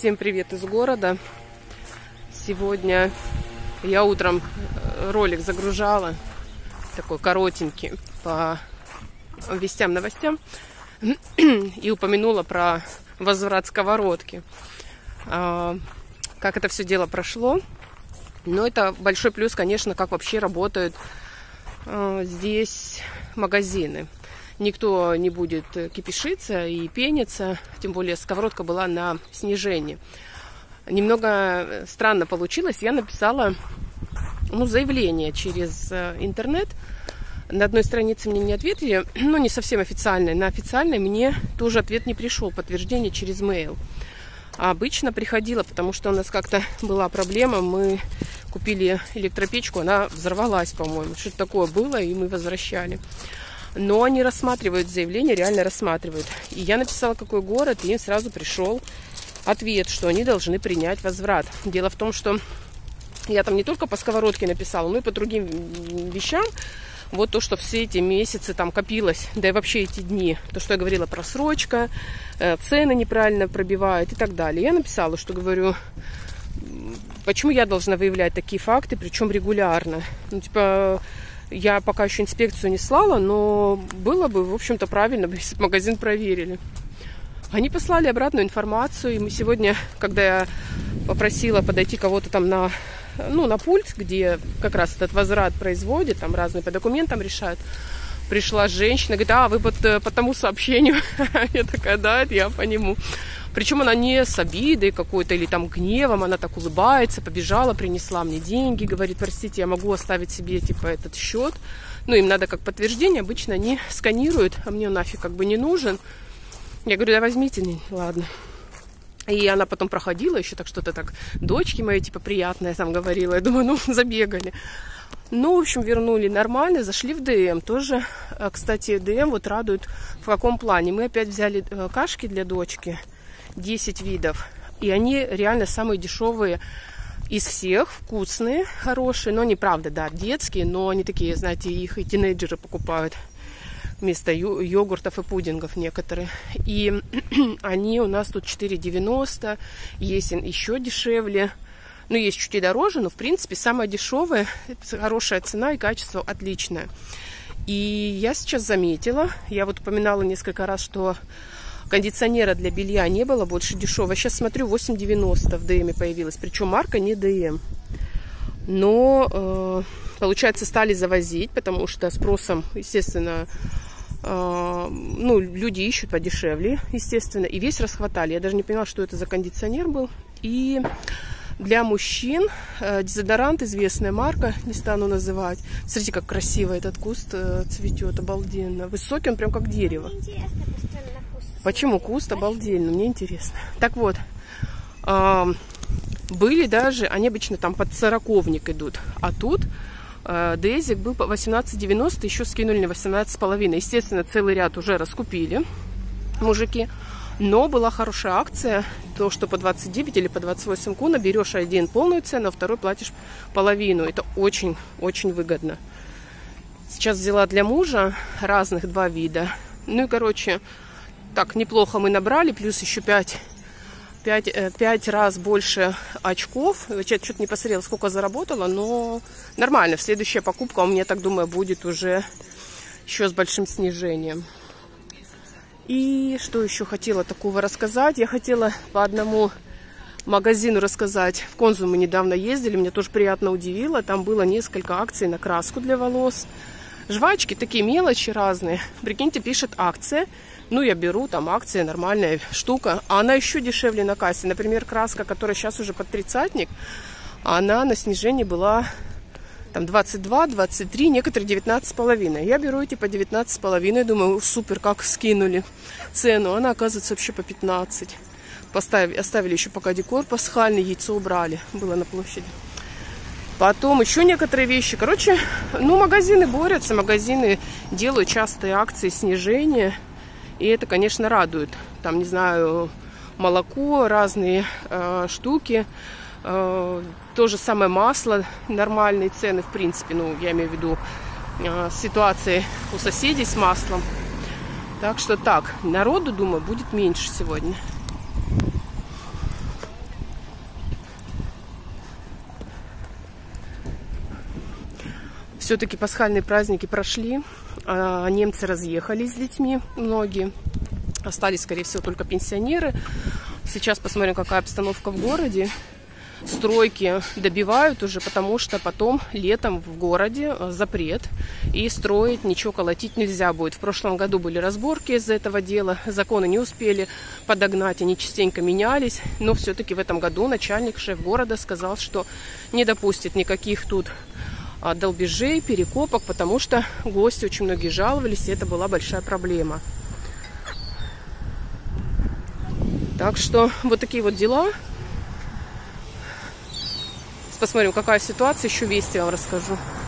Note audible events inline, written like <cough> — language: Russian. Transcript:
Всем привет из города. Сегодня я утром э, ролик загружала, такой коротенький, по вестям, новостям, <clears throat> и упомянула про возврат сковородки. А, как это все дело прошло. Но это большой плюс, конечно, как вообще работают э, здесь магазины никто не будет кипишиться и пениться, тем более сковородка была на снижении. Немного странно получилось, я написала ну, заявление через э, интернет. На одной странице мне не ответили, <clears throat> ну не совсем официальной, на официальной мне тоже ответ не пришел, подтверждение через mail. А обычно приходило, потому что у нас как-то была проблема, мы купили электропечку, она взорвалась, по-моему, что-то такое было, и мы возвращали но они рассматривают заявление, реально рассматривают. И я написала, какой город, и им сразу пришел ответ, что они должны принять возврат. Дело в том, что я там не только по сковородке написала, но и по другим вещам. Вот то, что все эти месяцы там копилось, да и вообще эти дни, то, что я говорила про срочка, э, цены неправильно пробивают и так далее. Я написала, что говорю, почему я должна выявлять такие факты, причем регулярно. Ну, типа, я пока еще инспекцию не слала, но было бы, в общем-то, правильно, <laughs> если бы магазин проверили. Они послали обратную информацию, и мы сегодня, когда я попросила подойти кого-то там на, ну, на пульт, где как раз этот возврат производит, там разные по документам решают, пришла женщина, говорит, а, вы по, по тому сообщению? <laughs> Я такая, да, это я по нему. Причем она не с обидой какой-то или там гневом, она так улыбается, побежала, принесла мне деньги, говорит, простите, я могу оставить себе типа этот счет. Ну, им надо как подтверждение, обычно они <laughs> сканируют, а мне нафиг как бы не нужен. Я говорю, да возьмите, ладно. И она потом проходила еще так что-то так, дочки мои, типа, приятные, там говорила. Я думаю, ну, <laughs> забегали. Ну, в общем, вернули нормально, зашли в ДМ. Тоже, э, кстати, ДМ вот радует в каком плане. Мы опять взяли э, кашки для дочки. 10 видов. И они реально самые дешевые из всех, вкусные, хорошие, но неправда, да, детские, но они такие, знаете, их и тинейджеры покупают вместо йогуртов и пудингов некоторые. И <clears throat> они у нас тут 4,90, есть еще дешевле, ну, есть чуть и дороже, но, в принципе, самое дешевое, хорошая цена и качество отличное. И я сейчас заметила, я вот упоминала несколько раз, что кондиционера для белья не было больше дешевого. Сейчас смотрю, 8,90 в ДМе появилась. Причем марка не ДМ. Но, э, получается, стали завозить, потому что спросом, естественно, э, ну, люди ищут подешевле, естественно. И весь расхватали. Я даже не поняла, что это за кондиционер был. И для мужчин э, дезодорант, известная марка, не стану называть. Смотрите, как красиво этот куст э, цветет, обалденно. Высокий он прям как дерево. Почему куст обалденно? Мне интересно. Так вот, были даже, они обычно там под сороковник идут, а тут э, Дезик был по 18,90, еще скинули на 18,5. Естественно, целый ряд уже раскупили мужики. Но была хорошая акция, то, что по 29 или по 28 куна берешь один полную цену, а второй платишь половину. Это очень-очень выгодно. Сейчас взяла для мужа разных два вида. Ну и, короче, так, неплохо мы набрали, плюс еще 5, 5, 5 раз больше очков. Я что-то не посмотрела, сколько заработала, но нормально. Следующая покупка у меня, так думаю, будет уже еще с большим снижением. И что еще хотела такого рассказать? Я хотела по одному магазину рассказать. В Конзум мы недавно ездили, меня тоже приятно удивило. Там было несколько акций на краску для волос. Жвачки, такие мелочи разные. Прикиньте, пишет акция ну, я беру, там акция, нормальная штука. А она еще дешевле на кассе. Например, краска, которая сейчас уже под тридцатник, она на снижении была там 22, 23, некоторые 19 с половиной. Я беру эти по 19 с половиной, думаю, супер, как скинули цену. Она оказывается вообще по 15. Поставили, оставили еще пока декор пасхальный, яйцо убрали, было на площади. Потом еще некоторые вещи. Короче, ну, магазины борются, магазины делают частые акции снижения. И это, конечно, радует. Там, не знаю, молоко, разные э, штуки. Э, то же самое масло, нормальные цены, в принципе. Ну, я имею в виду э, ситуации у соседей с маслом. Так что так, народу, думаю, будет меньше сегодня. Все-таки пасхальные праздники прошли, а немцы разъехались с детьми, многие. Остались, скорее всего, только пенсионеры. Сейчас посмотрим, какая обстановка в городе стройки добивают уже, потому что потом летом в городе э, запрет и строить ничего колотить нельзя будет. В прошлом году были разборки из-за этого дела, законы не успели подогнать, они частенько менялись, но все-таки в этом году начальник, шеф города сказал, что не допустит никаких тут а, долбежей, перекопок, потому что гости очень многие жаловались, и это была большая проблема. Так что вот такие вот дела. Посмотрим, какая ситуация. Еще вести вам расскажу.